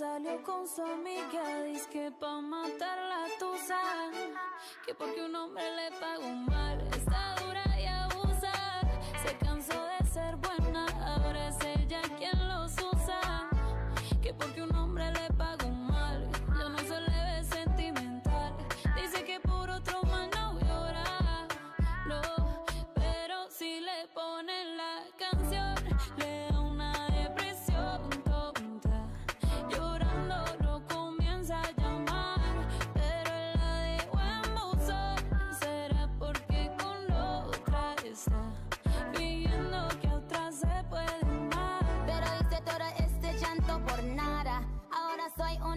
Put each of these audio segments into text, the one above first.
salió con su amiga, dice que pa' matar la tusa, que porque un hombre le pagó mal,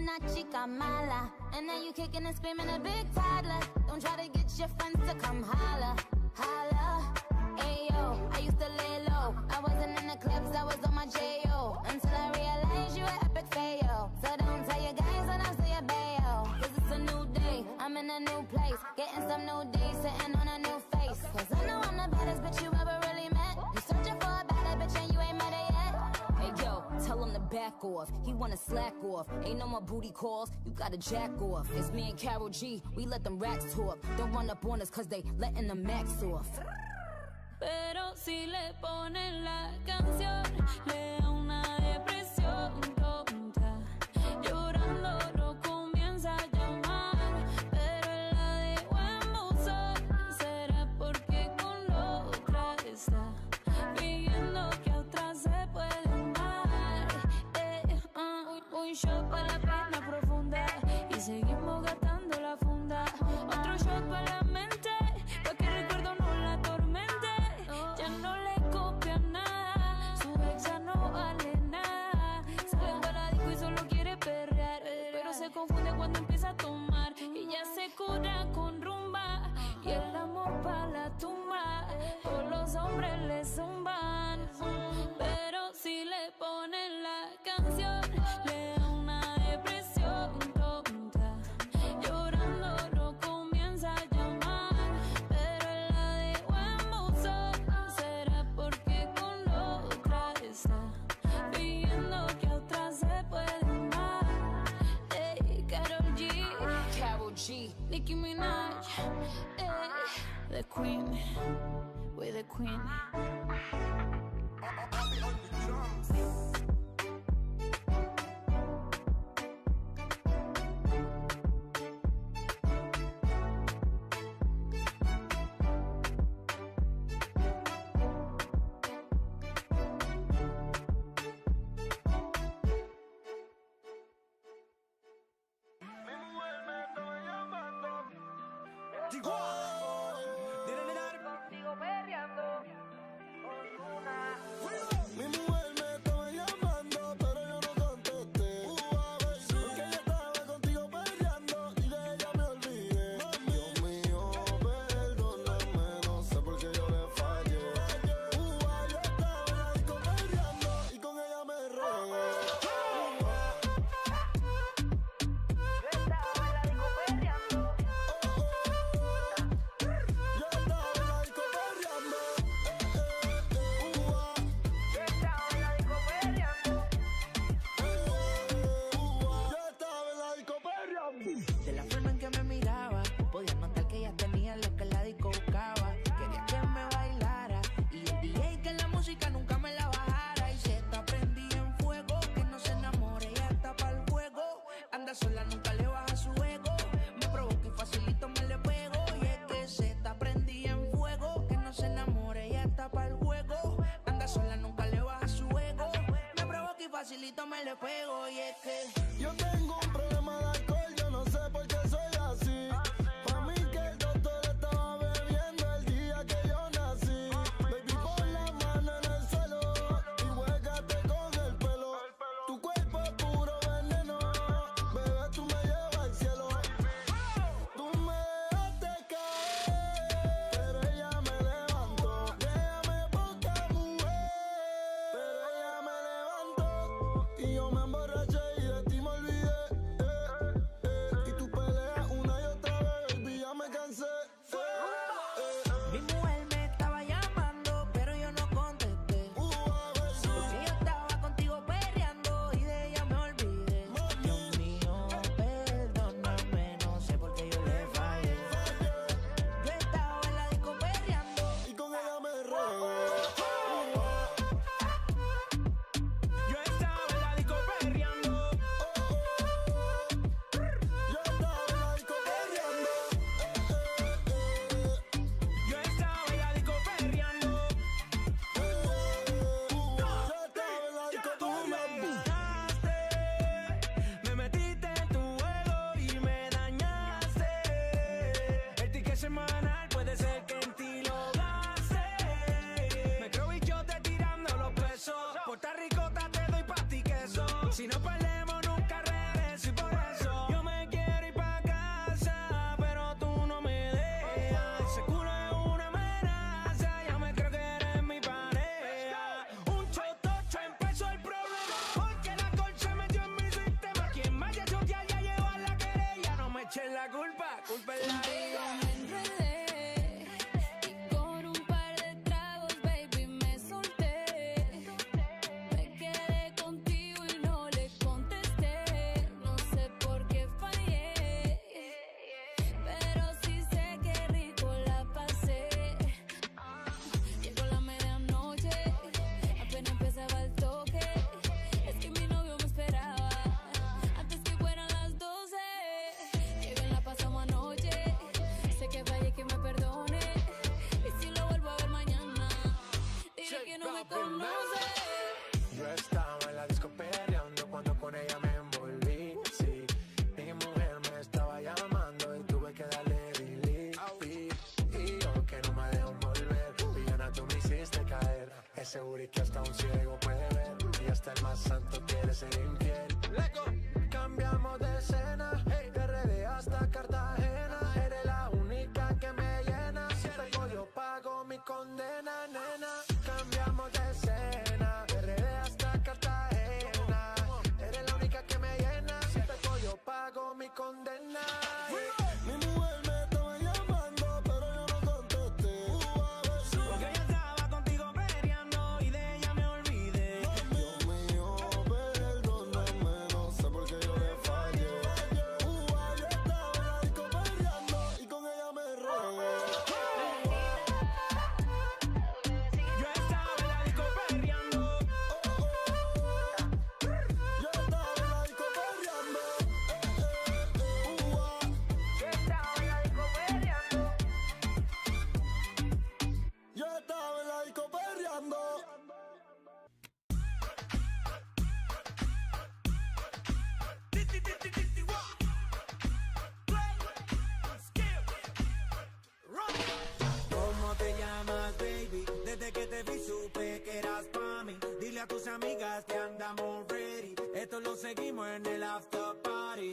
una chica mala. And then you kicking and screaming a big toddler. Don't try to get your friends to come holla. Holla. Ayo, I used to lay low. I wasn't in the clubs, I was on my J.O. Until I realized you were epic fail. So don't tell your guys when I say a bail. Cause it's a new day, I'm in a new place. Getting some new days, sitting on a new face. Cause I know I'm the baddest bitch you ever back off. He wanna slack off. Ain't no more booty calls. You gotta jack off. It's me and Carol G. We let them racks talk. Don't run up on us cause they letting the max off. Pero si le ponen la canción, le una seguimos gastando la funda. Otro shot para la mente, pa' que el recuerdo no la atormente. Ya no le copia nada, su ex ya no vale nada. Sale para disco y solo quiere perrear, pero se confunde cuando empieza a tomar y ya se cura con rumba y el amor para la tumba. Todos los hombres le zumban, pero si le ponen la canción Nicki Minaj, ey, the Queen, we're the Queen. Mi facilito me le pego. Y Disculpe hasta el más santo quiere ser infiel. Leco. Cambiamos de escena, hey. de RD hasta Cartagena. Eres la única que me llena. Si te yo pago mi condena. a tus amigas que andamos ready. Esto lo seguimos en el after party.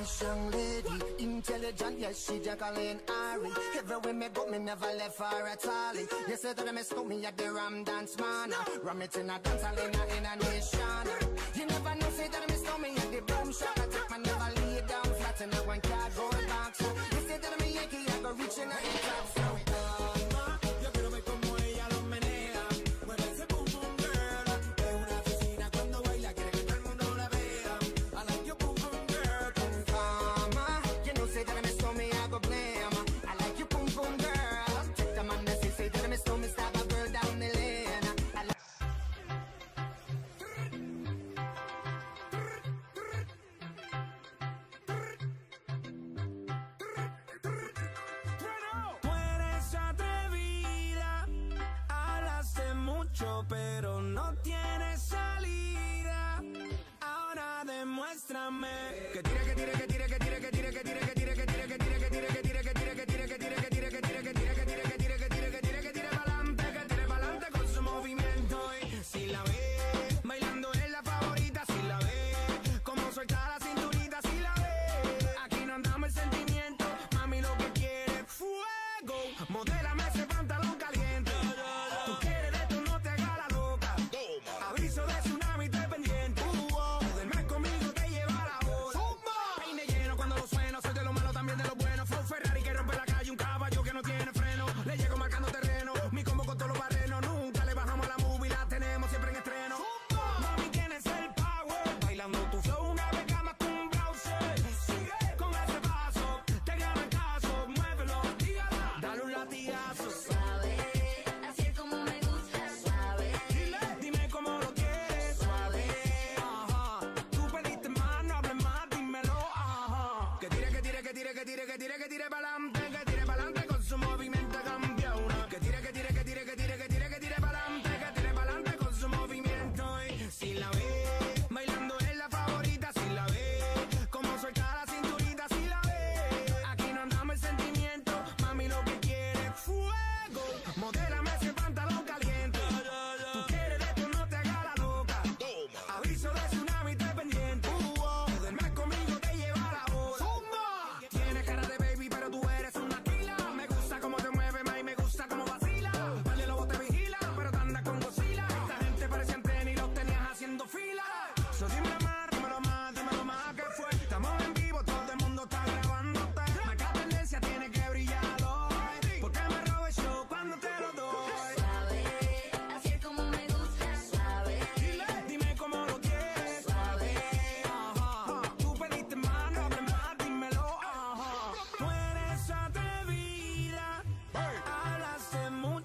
nice young lady Intelligent, yes, she juggling Ari. Everywhere me go, me never left her at all. You said that me stole me at the Ram Dance, man Ram it in a dance, in a, in a nation. You never know, say that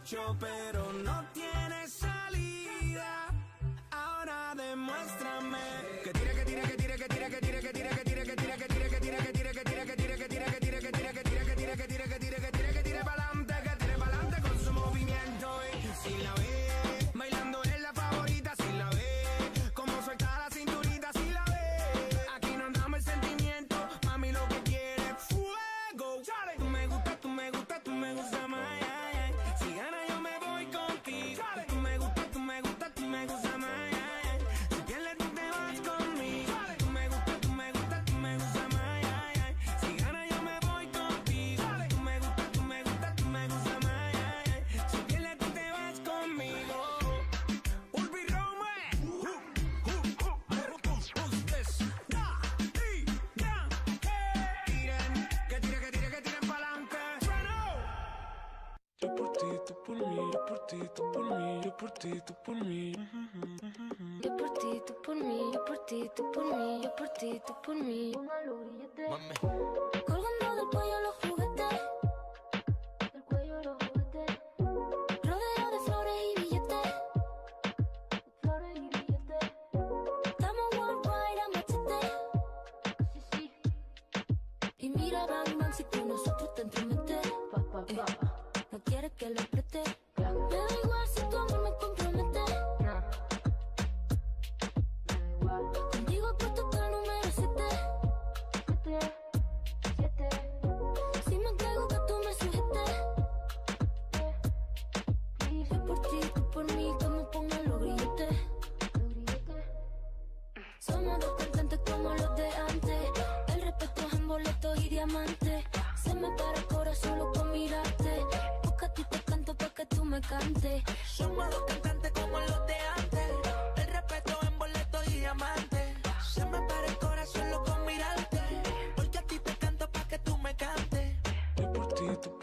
Jumping. Por ti, tú por mí. Yo por ti, tú por mí, yo por ti, tú por mí, yo por ti, tú por mí. Colgando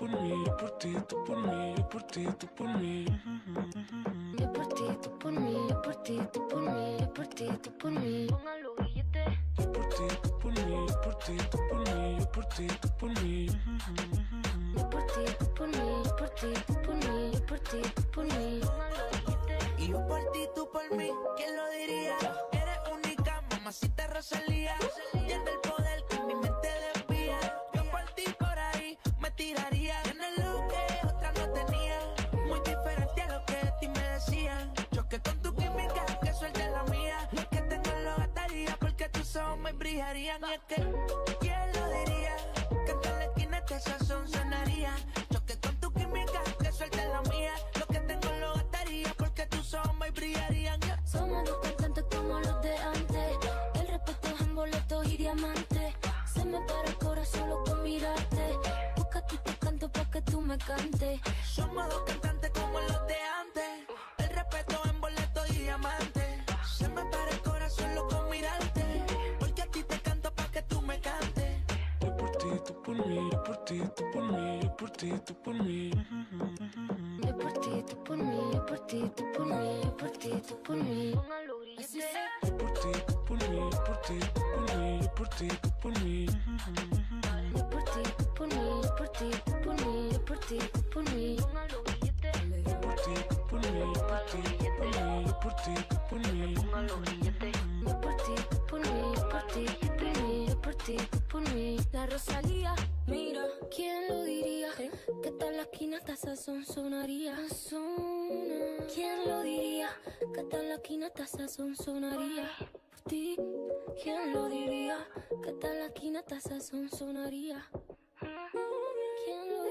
por mí, yo por ti, tú por mí, yo por ti, tú por mí. Yo por ti, tú por mí, yo por ti, tú por mí, yo por ti, tú por mí. Brillarían. Y es que, ¿quién lo diría? Que en la esquina este sazón sonaría. Choque con tu química, que suelte la mía. Lo que tengo lo gastaría porque tus ojos me brillarían. Somos dos cantantes como los de antes. El respeto es en boletos y diamantes. Se me para el corazón solo con mirarte. Busca te canto para que tú me cantes. Somos dos cantantes por mí, yo por ti, tú por mí, yo por ti, tú por mí. Yo por ti, tú por mí, yo por ti, tú por mí, yo por ti, tú por mí. Yo por ti, tú por mí, yo por ti, tú por mí, yo por ti, tú por mí. Yo por ti, tú por mí, yo por ti, tú por mí, yo por ti, tú por mí. Yo por ti, tú por mí, yo por ti, tú por mí, yo por ti, tú por mí. Yo por ti, tú por mí, yo por ti, tú por mí, yo por ti, tú por mí. La Rosalía, mira, ¿quién lo diría? Que tal la esquina hasta sazón sonaría. ¿Quién lo diría? Que tal la esquina hasta sazón sonaría. Ti, ¿quién lo diría? Que tal la esquina hasta sazón sonaría. ¿Quién lo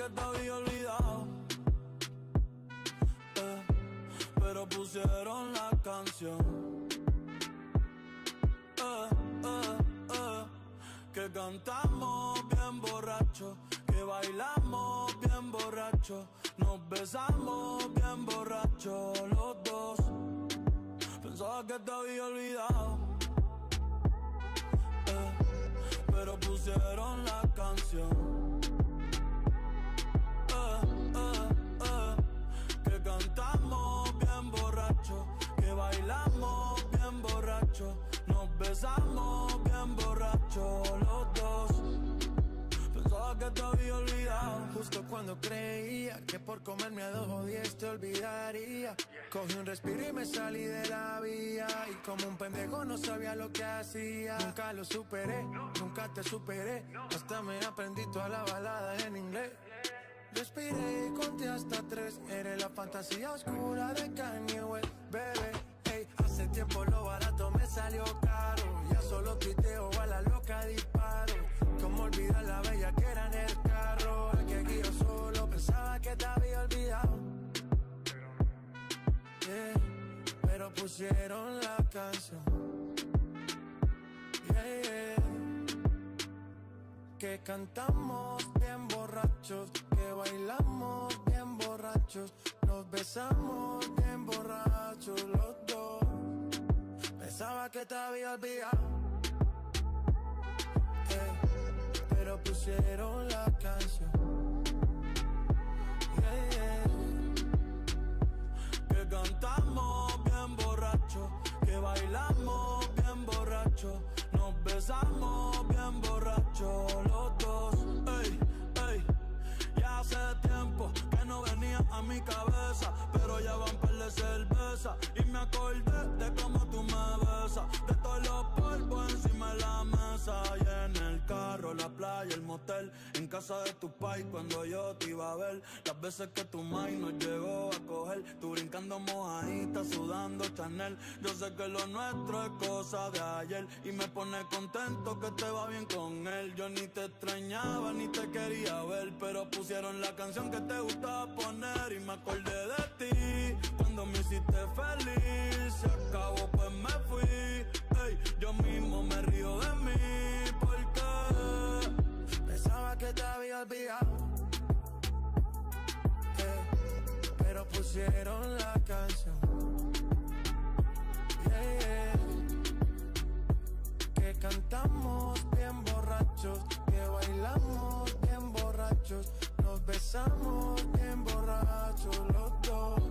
que te había olvidado. Eh, pero pusieron la canción. Eh, eh, que cantamos bien borracho, que bailamos bien borracho, nos besamos bien borracho los dos. Pensaba que te había olvidado. Pero pusieron la canción. Que cantamos bien borracho, que bailamos bien borracho, nos besamos bien borracho los dos. Pensaba que te había olvidado. Justo cuando creía que por comerme a dos o te olvidaría. Cogí un respiro y me salí de la vía. Y como un pendejo no sabía lo que hacía. Nunca lo superé, nunca te superé. Hasta me aprendí toda la balada en inglés. Respiré y conté hasta tres. Eres la fantasía oscura de Kanye West, bebé. Hey, hace tiempo lo barato me salió caro. Ya solo tuiteo a la loca disparo. Como olvidar la bella que era en el carro. El que guió solo pensaba que te había olvidado. Yeah, pero pusieron la canción. Yeah, yeah. Que cantamos bien borrachos, que bailamos bien borrachos, nos besamos bien borrachos los dos. Pensaba que te había olvidado, eh, pero pusieron la canción. Que cantamos bien borrachos, que bailamos bien borrachos, nos besamos mi cabeza, pero ya van par de cerveza y me acordé en casa de tu pai cuando yo te iba a ver, las veces que tu mai nos llegó a coger, tú brincando mojadita, sudando Chanel, yo sé que lo nuestro es cosa de ayer y me pone contento que te va bien con él, yo ni te extrañaba ni te quería ver, pero pusieron la canción que te gustaba poner y me acordé de ti, cuando me hiciste feliz, se acabó pues me fui, ey, yo mismo me río de mí, pero pusieron la canción, que cantamos bien borrachos, que bailamos bien borrachos, nos besamos bien borrachos los dos.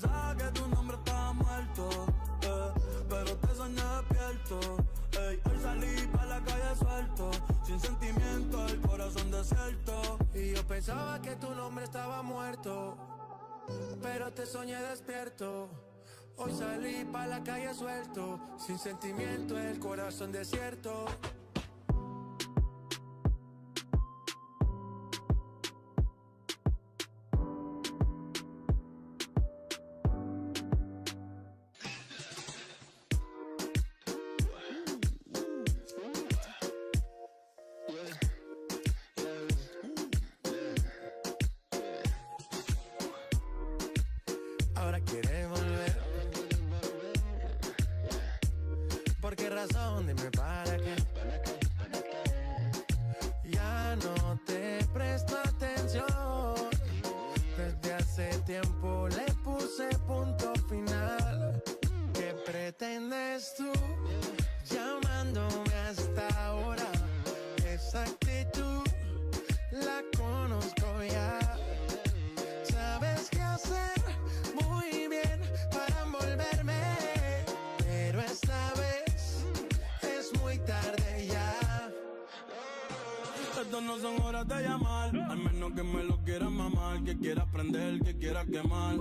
Pensaba que tu nombre estaba muerto, eh, pero te soñé despierto. Hoy salí pa' la calle suelto, sin sentimiento, el corazón desierto. Y yo pensaba que tu nombre estaba muerto, pero te soñé despierto. Hoy salí pa' la calle suelto, sin sentimiento, el corazón desierto. No son horas de llamar, al menos que me lo quieras mamar, que quieras prender, que quieras quemar.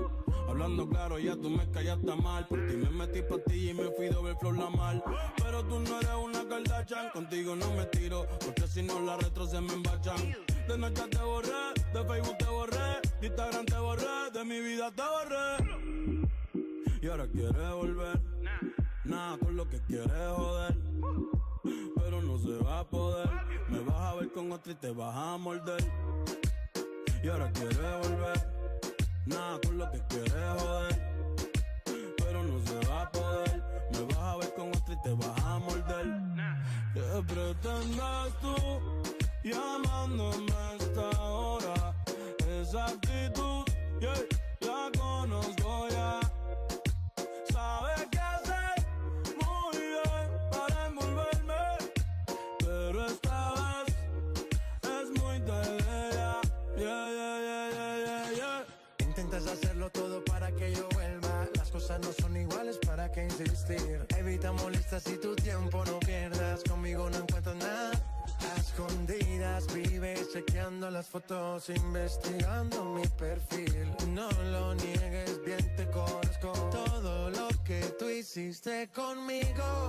Hablando claro, ya tú me callaste mal. Por ti me metí pa' ti y me fui ver flor la mal. Pero tú no eres una Kardashian, contigo no me tiro, porque si no la retro se me embachan. De noche te borré, de Facebook te borré, de Instagram te borré, de mi vida te borré. Y ahora quieres volver, nada con lo que quieres joder. Pero no se va a poder, me vas a ver con otra y te vas a morder. Y ahora quieres volver, nada con lo que quieres joder. Pero no se va a poder, me vas a ver con otra y te vas a morder. ¿Qué pretendes tú llamándome a esta hora? Esa fotos, investigando mi perfil. No lo niegues, bien te conozco. Todo lo que tú hiciste conmigo,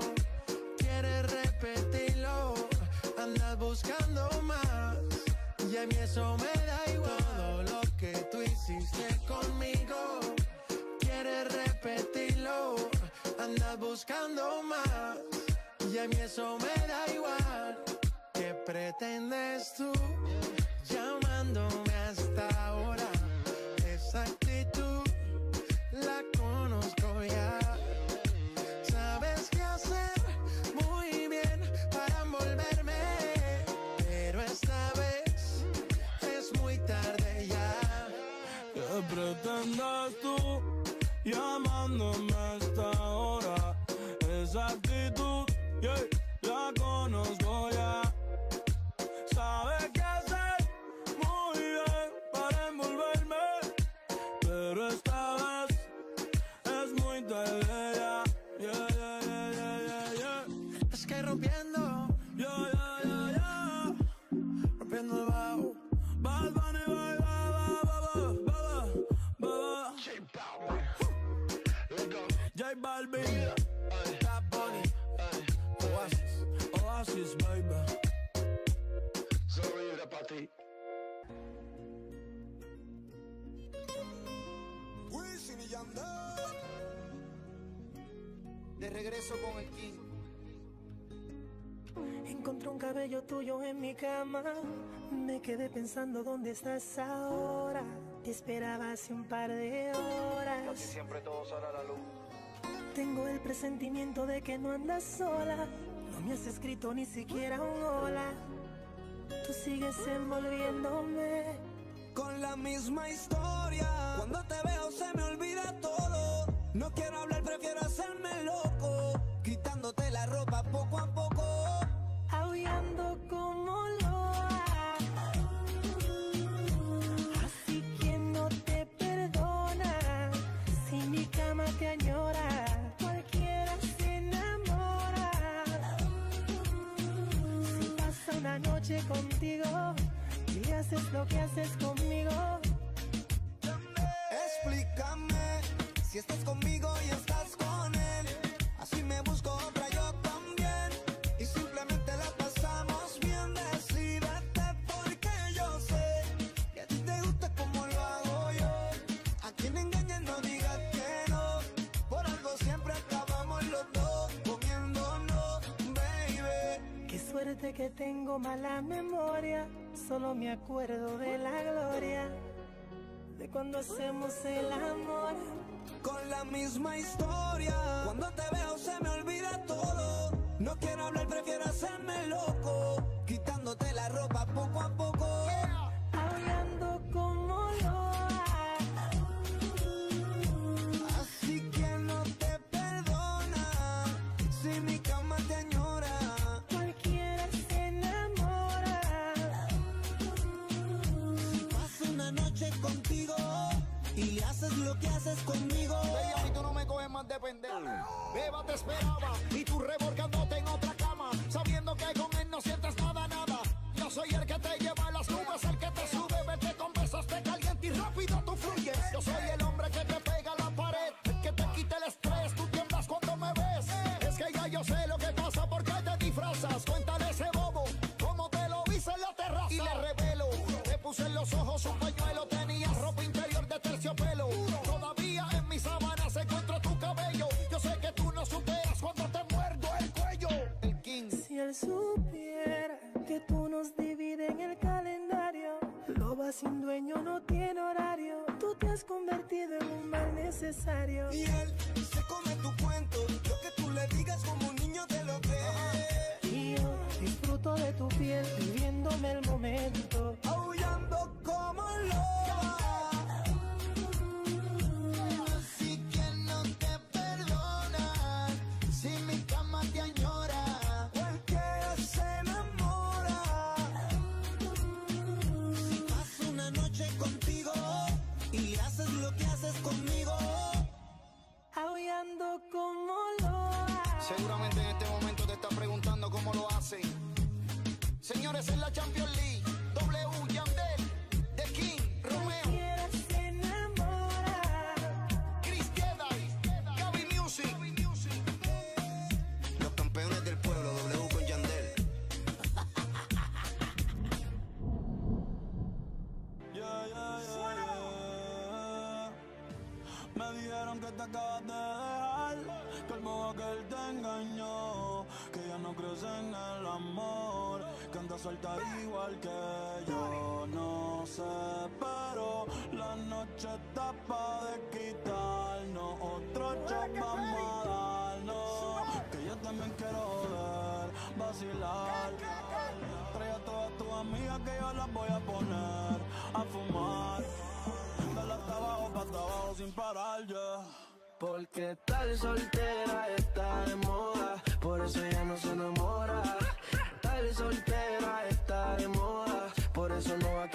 quieres repetirlo. Andas buscando más, y a mí eso me da igual. Todo lo que tú hiciste conmigo, quieres repetirlo. Andas buscando más, y a mí eso me da igual. ¿Qué pretendes tú Yandel. De regreso con el King. Encontré un cabello tuyo en mi cama. Me quedé pensando dónde estás ahora. Te esperaba hace un par de horas. siempre todo sale a la luz. Tengo el presentimiento de que no andas sola. No me has escrito ni siquiera un hola. Tú sigues envolviéndome. Con la misma historia. Quitándote la ropa poco a poco. aullando como loa. Así que no te perdona si mi cama te añora. Cualquiera se enamora. Si pasa una noche contigo y haces lo que haces conmigo. Explícame si estás conmigo y estás no digas que no. Por algo siempre acabamos los dos comiéndonos, baby. Qué suerte que tengo mala memoria, solo me acuerdo de la gloria de cuando hacemos el amor. Con la misma historia. Cuando te veo se me olvida todo. No quiero hablar, prefiero hacerme loco. Quitándote la ropa poco a poco. Aullando como loa. Lo que haces conmigo. Baby, a mí tú no me coges más de pendejo. Beba te esperaba y tú revolcándote en otra cama. Sabiendo que con él no sientes nada, nada. Yo soy el que te lleva a las nubes, el que te sube, vete con besos, te calienta y rápido tú fluyes. Yo soy el hombre que te pega a la pared, que te quita el estrés, tú tiemblas cuando me ves. Es que ya yo sé lo que pasa porque te disfrazas. Cuéntale ese bobo cómo te lo hice en la terraza. Y le revelo, te puse en los ojos un pañuelo, tenías supiera que tú nos divides en el calendario, loba sin dueño no tiene horario. Tú te has convertido en un mal necesario. Y él se come tu cuento. Lo que tú le digas como un niño te lo cree. Y yo disfruto de tu piel, viviéndome el momento. Aullando como loba. Lo. Seguramente en este momento te estás preguntando cómo lo hacen. Señores, en la Champions League, W, Yandel, The King, Romeo, Quieres enamorar. Chris Jedi, Gaby Music. Los campeones del pueblo, W con Yandel. Yeah, yeah, yeah, yeah. Me dijeron que te acabas de no crees en el amor, que anda suelta igual que yo. No sé, pero la noche está pa' de quitarnos, otro shot vamos a darnos, que yo también quiero joder, vacilar. Trae a todas tus amigas que yo las voy a poner a fumar. Dale hasta abajo, pa' hasta abajo sin parar, yeah. Porque tal soltera está de moda, por eso ya no se enamora. Tal soltera está de moda, por eso no va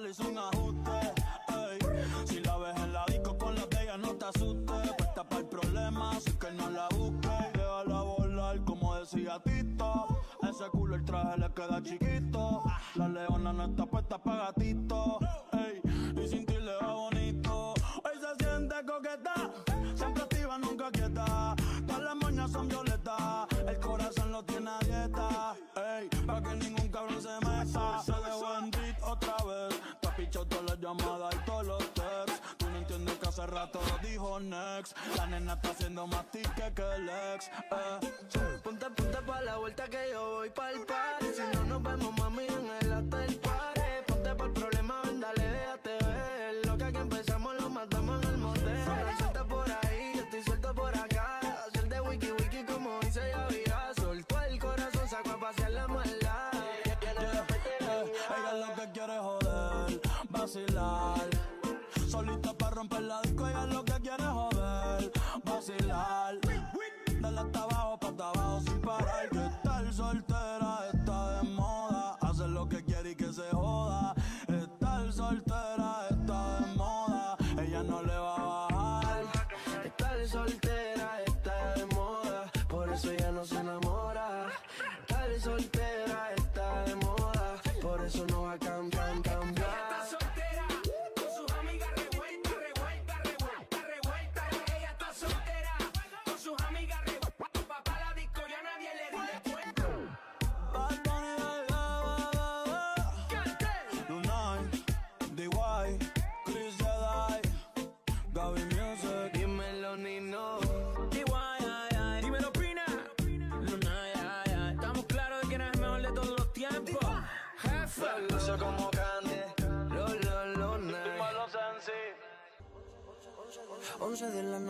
le hizo un ajuste. ey. Si la ves en la disco con la de ella, no te asustes. Puesta para el problema, así que no la busques. Déjala volar, como decía Tito. Ese culo el traje le queda chiquito. La leona no está puesta para gatito. La nena está haciendo más tique que el ex. Eh. Ponte, ponte pa' la vuelta que yo voy pa'l party Si no nos vemos, mami, en el hotel party. Ponte pa'l problema, ven, dale, déjate ver. Lo que aquí empezamos lo matamos en el motel. Suelta por ahí, yo estoy suelto por acá. Hacer de wiki wiki como dice Yavira. Soltó el corazón, sacó a pasear la maldad. Ella lo que quiere joder, vacilar. Solita para romper la disco, ella lo que quiere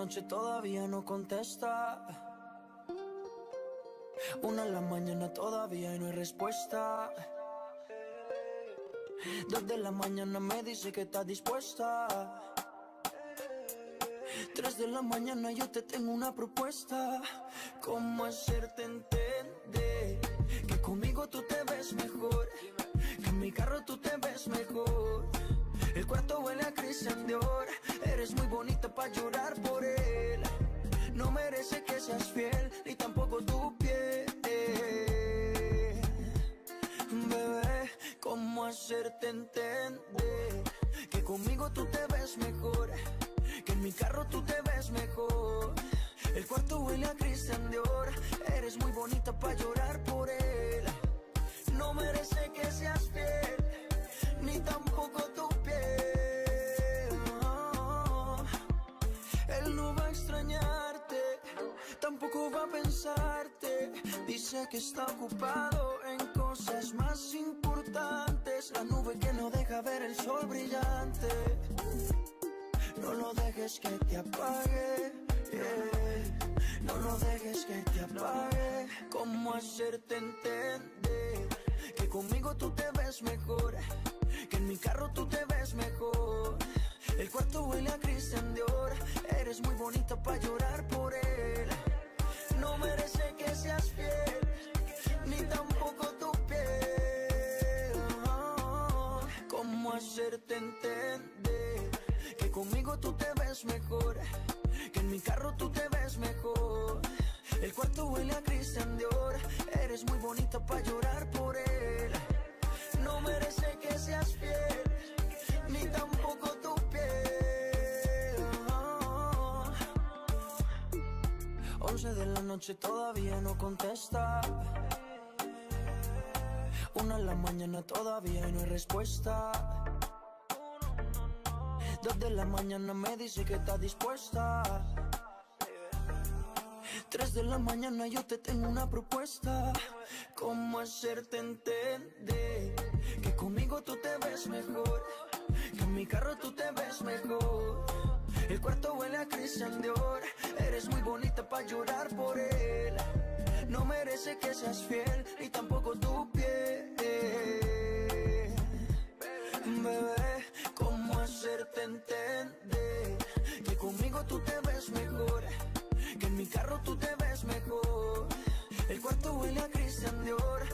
noche todavía no contesta. Una de la mañana todavía no hay respuesta. Dos de la mañana me dice que está dispuesta. Tres de la mañana yo te tengo una propuesta. ¿Cómo hacerte entender? Que conmigo tú te ves mejor Que El cuarto huele a Christian Dior. Eres muy bonita para llorar por él. No merece que seas fiel, ni tampoco tu piel. Bebé, ¿cómo hacerte entender? Que conmigo tú te ves mejor. Que en mi carro tú te ves mejor. El cuarto huele a Christian Dior. Eres muy bonita para llorar por él. No merece que seas fiel, ni tampoco tu tampoco va a pensarte. Dice que está ocupado en cosas más importantes. La nube que no deja ver el sol brillante. No lo dejes que te apague. No lo dejes que te apague. ¿Cómo hacerte entender? Que conmigo tú te ves mejor. Que en mi carro tú te ves mejor. El cuarto huele a Christian Dior. Eres muy bonita para llorar por. No merece que seas fiel. Ni tampoco tu piel. ¿Cómo hacerte entender? Que conmigo tú te ves mejor. Que en mi carro tú te ves mejor. El cuarto huele a Christian Dior. Eres muy bonita para llorar por él. No merece que seas fiel, ni tampoco 11 de la noche todavía no contesta. Una en la mañana todavía no hay respuesta. Dos de la mañana me dice que está dispuesta. Tres de la mañana yo te tengo una propuesta. ¿Cómo hacerte entender que conmigo tú te ves mejor? Que en mi carro tú te ves mejor el cuarto huele a Christian Dior. Eres muy bonita para llorar por él. No merece que seas fiel, ni tampoco tu piel. Bebé, ¿cómo hacerte entender? Que conmigo tú te ves mejor. Que en mi carro tú te ves mejor. El cuarto huele a Christian Dior.